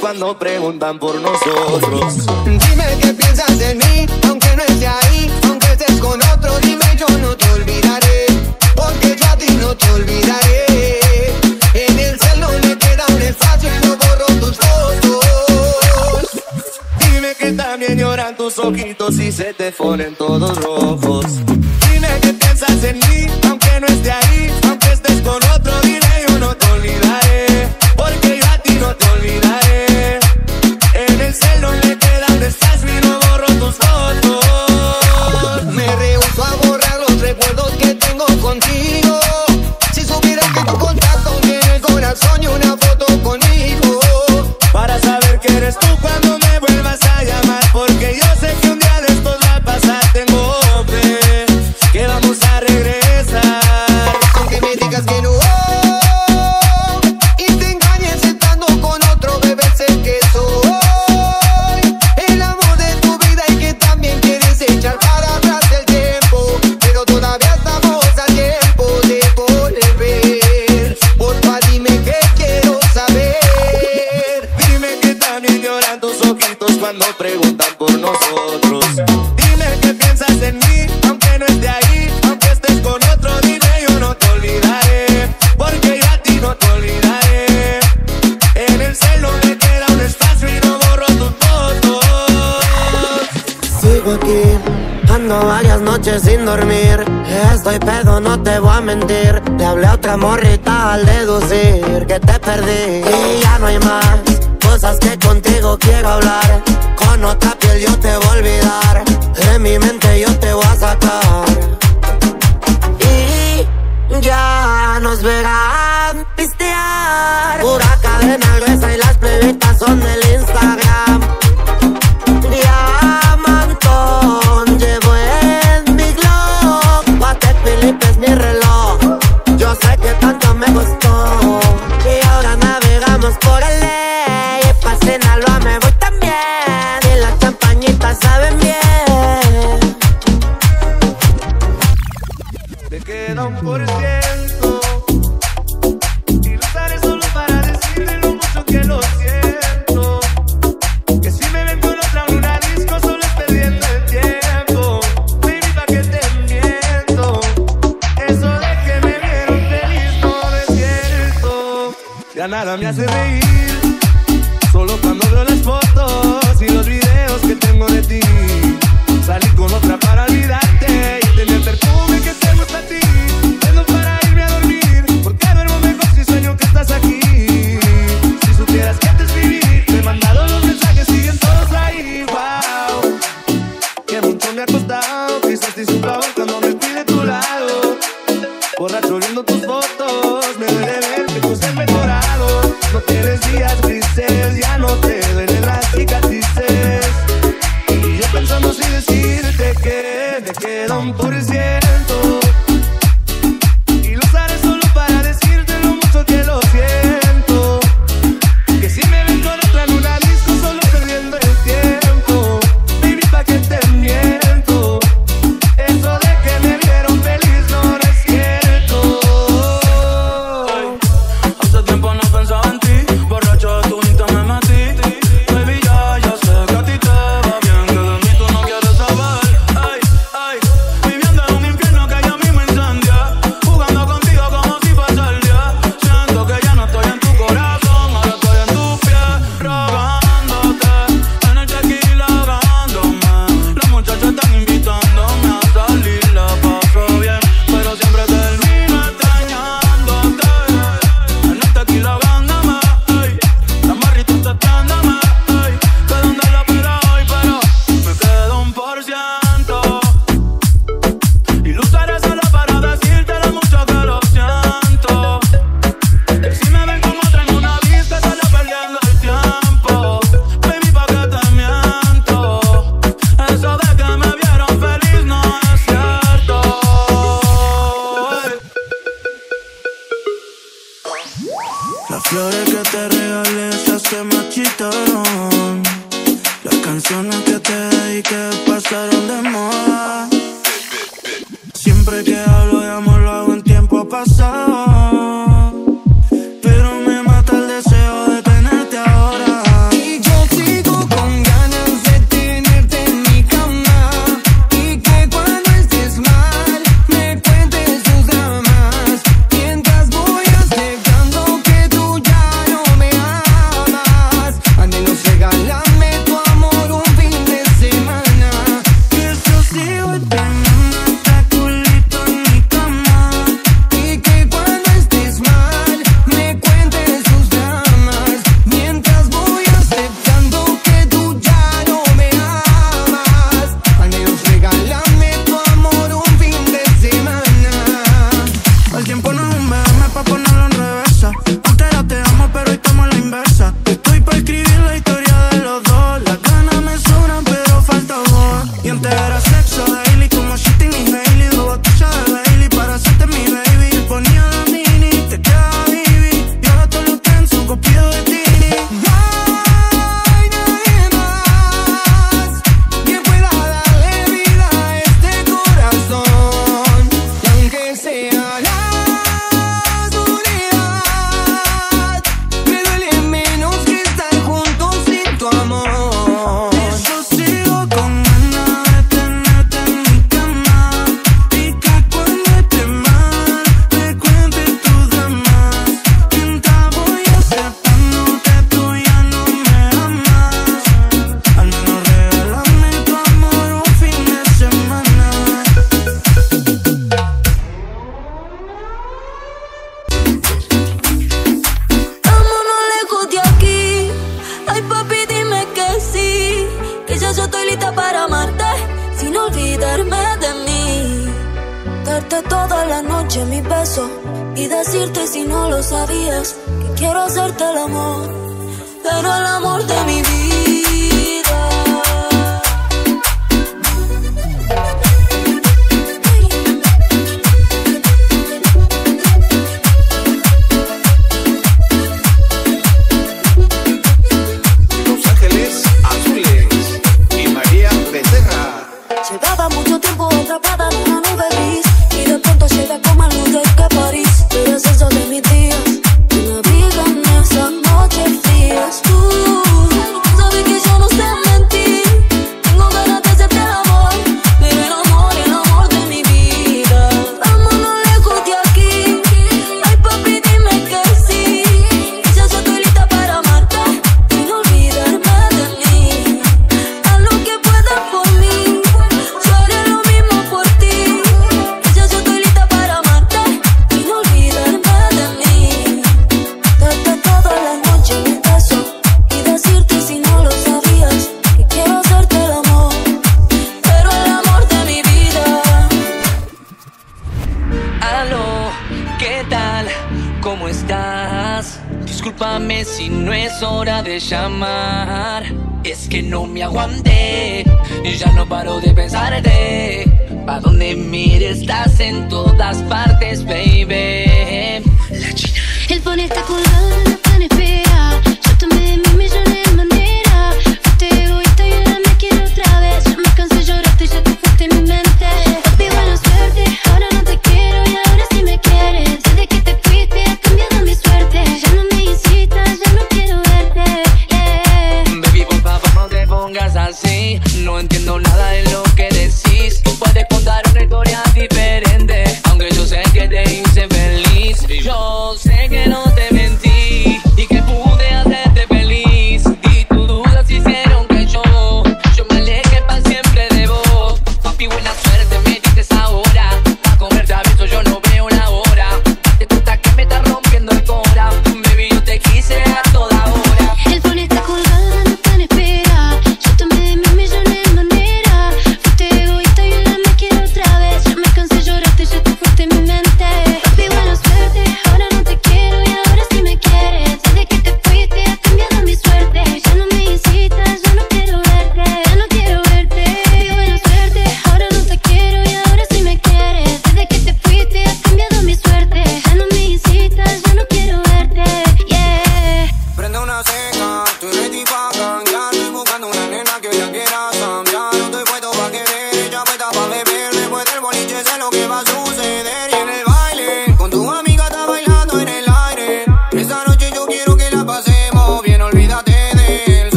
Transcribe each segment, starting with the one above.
cuando preguntan por nosotros. Dime qué piensas de mí, aunque no esté ahí, aunque estés con otro, dime yo no te olvidaré, porque yo a ti no te olvidaré. En el cielo no le queda un espacio y no borro tus fotos. Dime que también lloran tus ojitos y se te ponen todos Varias noches sin dormir. Estoy pedo, no te voy a mentir. Le hablé a otra morrita al deducir Que te perdí. Y ya no hay más Cosas que contigo quiero hablar. Con otra piel yo te voy a olvidar. De mi mente yo te voy a sacar. Y ya nos verán pistear. Pura cadena gruesa y las plebitas son del Instagram. Órale, pa' cenarlo me voy también. Y las champañitas saben bien. Te quedan por. Me hace reír.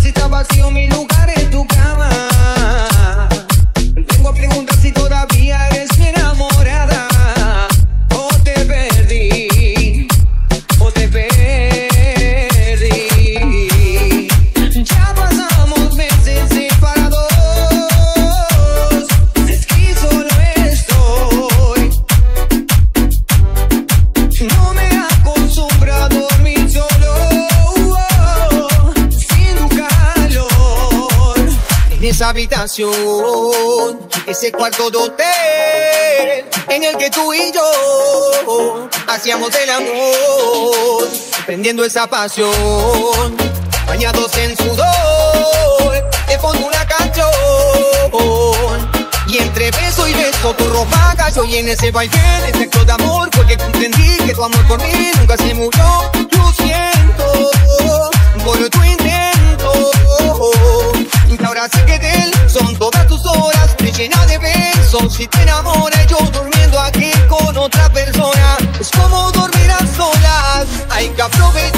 si está vacío mi lugar en tu cama. Vengo a preguntar si todavía. ese cuarto de hotel en el que tú y yo hacíamos el amor, prendiendo esa pasión, bañados en sudor, de fondo una canción. Y entre beso y beso tu ropa cayó y en ese baile ese acto de amor fue que comprendí que tu amor por mí nunca se murió. Lo siento por tu intento ahora sí que de él son todas tus horas, me llena de besos si te enamora. Yo durmiendo aquí con otra persona, es como dormir a solas, hay que aprovechar.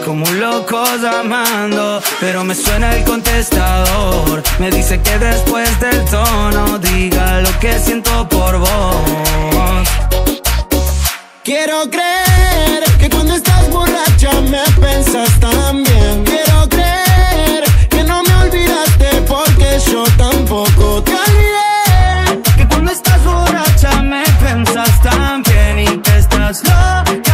como un loco llamando Pero me suena el contestador. Me dice que después del tono Diga lo que siento por vos. Quiero creer que cuando estás borracha me pensas también. Quiero creer que no me olvidaste porque yo tampoco te olvidé. Que cuando estás borracha me pensas también y que estás loca.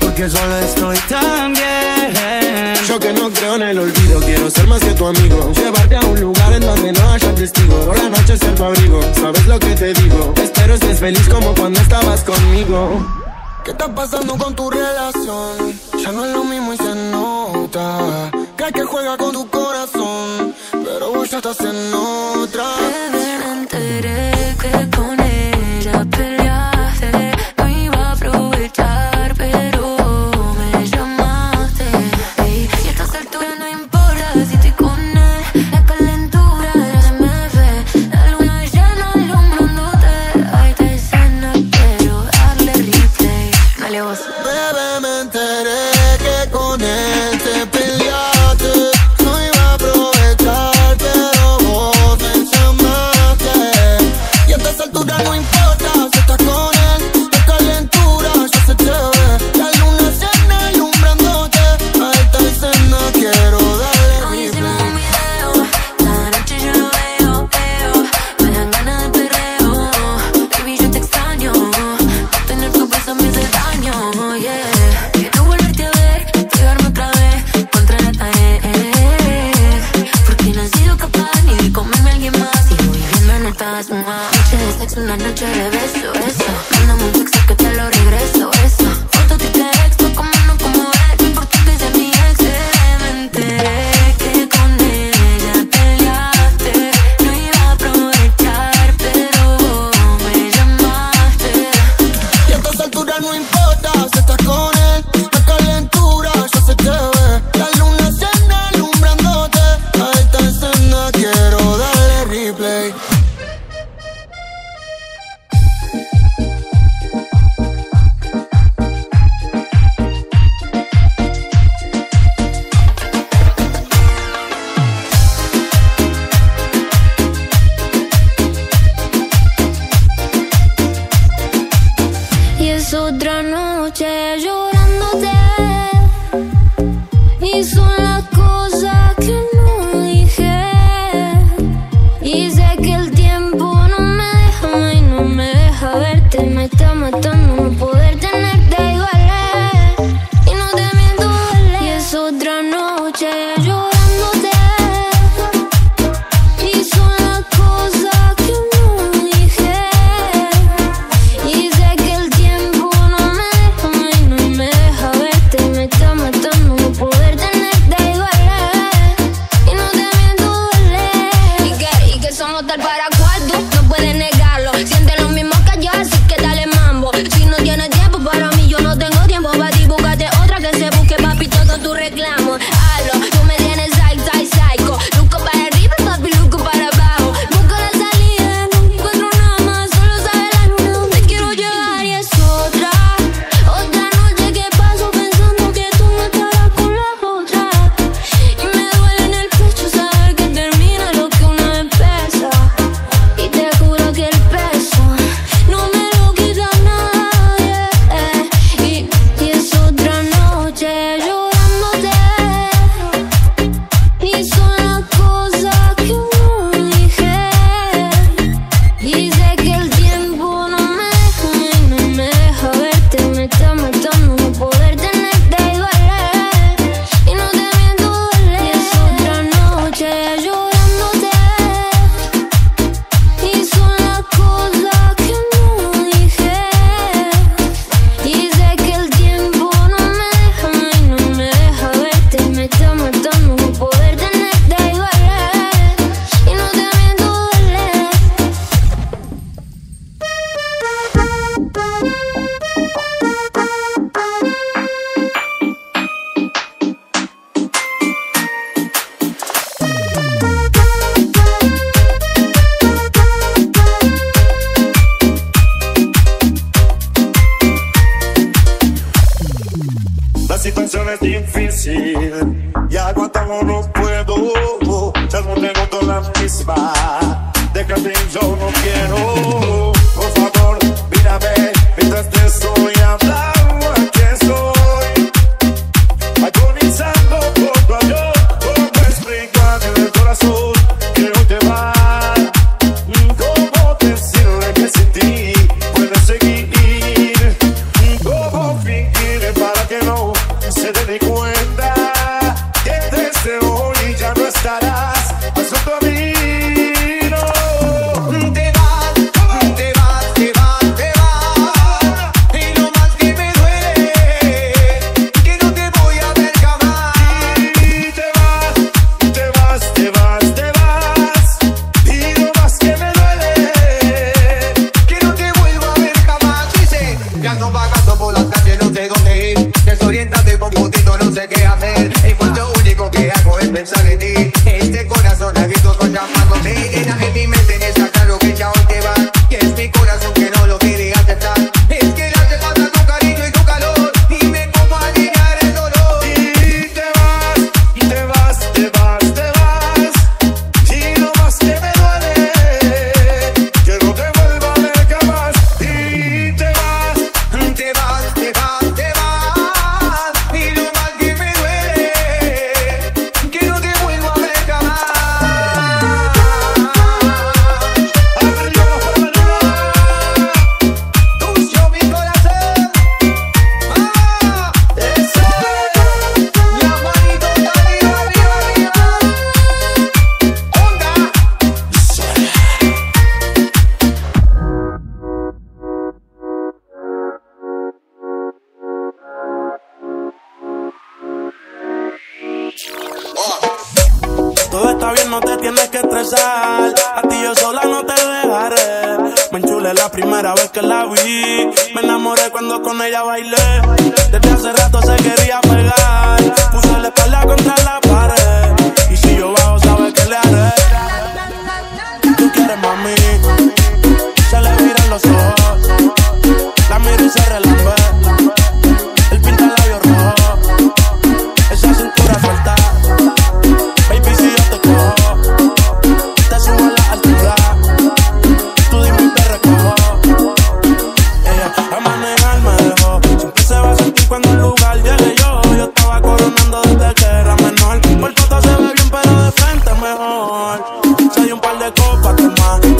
porque solo estoy tan bien. Yo que no creo en el olvido, quiero ser más que tu amigo. Llevarte a un lugar en donde no haya testigo. Por la noche ser tu abrigo, sabes lo que te digo. Espero estés feliz como cuando estabas conmigo. ¿Qué está pasando con tu relación? Ya no es lo mismo y se nota. Crees que juega con tu corazón, pero vos ya estás en otra. Bebé, me enteré que noche de sexo, una noche de beso, eso. Mándame un texto que te lo regreso, eso. Foto de ex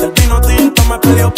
El vino tinto me pidió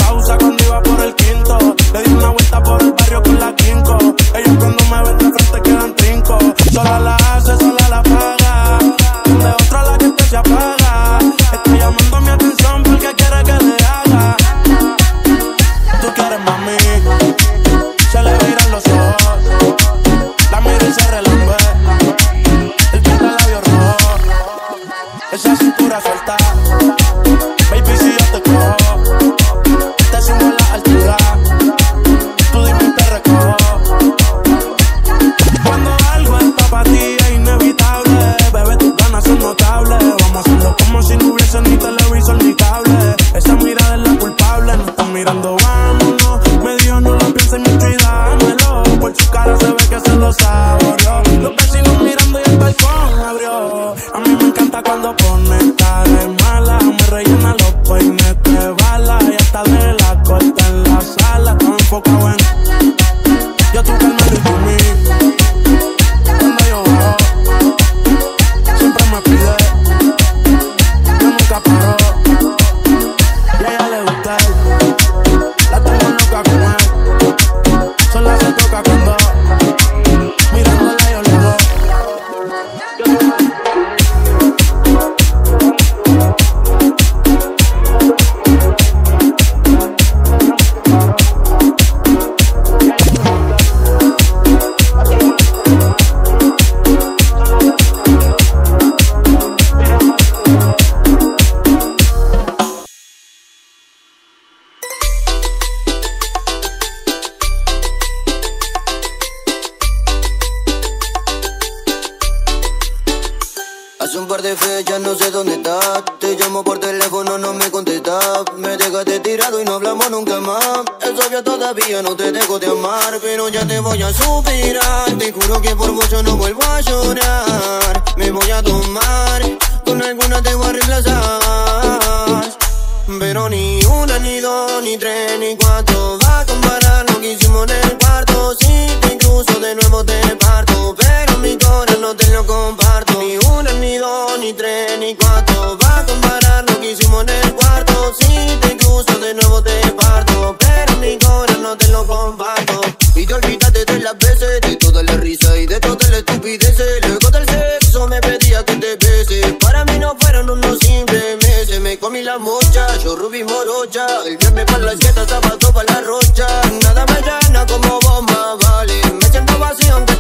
Pero mi corazón no te lo comparto. Ni una, ni dos, ni tres, ni cuatro. Va a comparar lo que hicimos en el cuarto. Si te incluso de nuevo te parto Pero mi corazón no te lo comparto. Y te olvidaste de las veces De toda la risa y de todas las estupideces. Luego del sexo me pedía que te bese. Para mí no fueron unos simples meses. Me comí la mocha, yo rubí morocha. El viernes para la siesta, sábado para la rocha. Nada me llena como más vale. Me siento vacío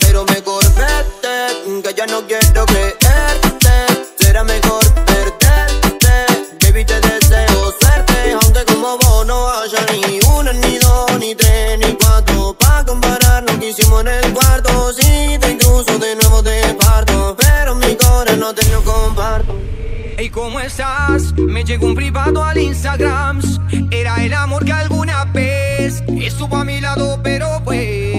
Pero mejor vete, que ya no quiero creerte Será mejor perderte Baby te deseo suerte Aunque como vos no haya ni una, ni dos, ni tres, ni cuatro Pa' comparar lo que hicimos en el cuarto Si te incluso de nuevo te parto Pero mi corazón no te lo comparto Hey, ¿cómo estás? Me llegó un privado al Instagram. Era el amor que alguna vez estuvo a mi lado, pero fue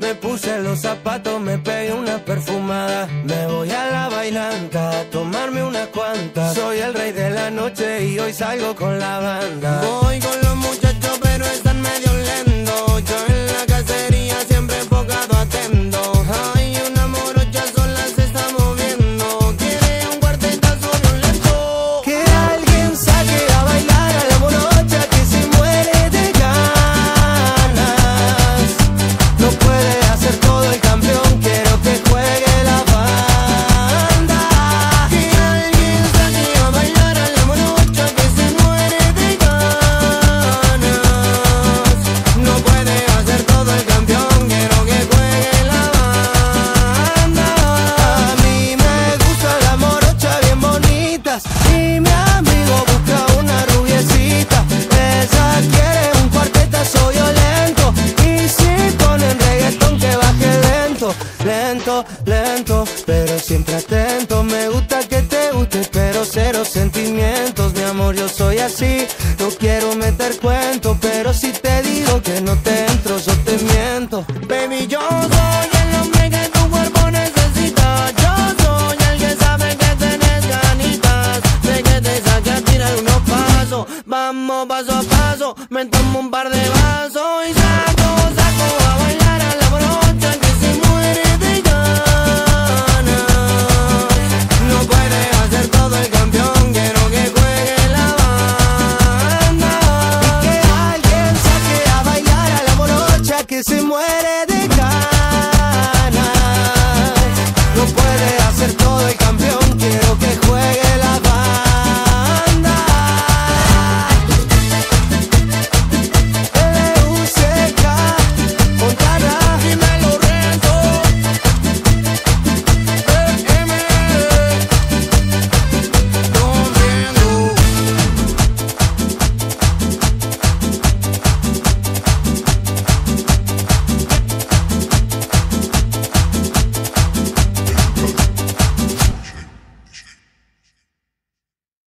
me puse los zapatos, me pegué una perfumada. Me voy a la bailanta a tomarme una cuanta. Soy el rey de la noche y hoy salgo con la banda. Voy con pero si te digo que no te entro,